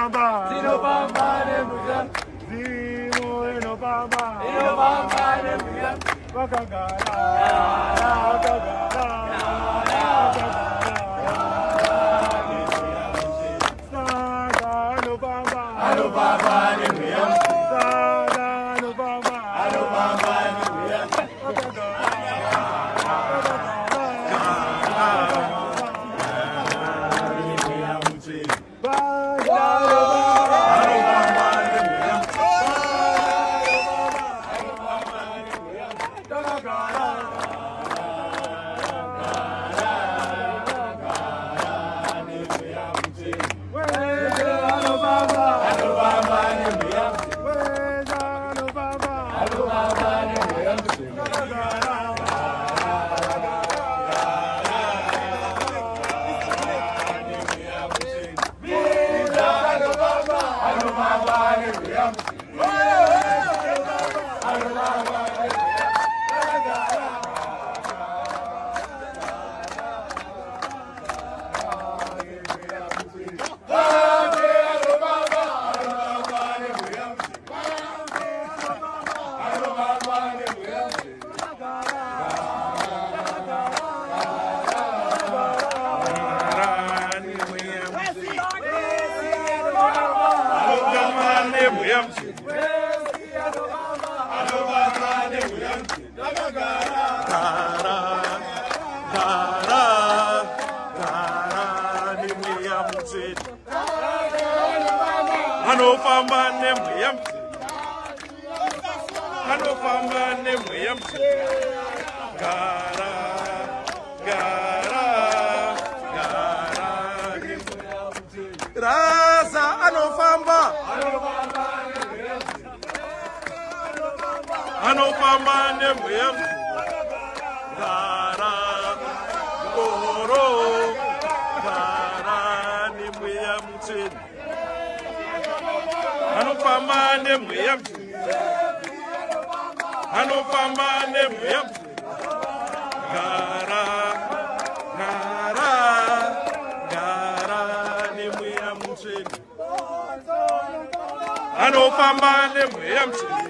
Bamba. Zino Bamba ne mujan. Zino eno Bamba. Eno Bamba ne mujan. Wakagara. Wakagara. Williams. anofamba nemweya anofamba nemweya gara gara gara raza anofamba anofamba nemweya gara goro gara nemweya mutsvene anofamba nemweya anofamba nemweya gara gara gara nemweya mutsvene anofamba nemweya mutsvene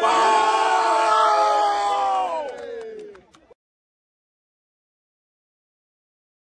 power.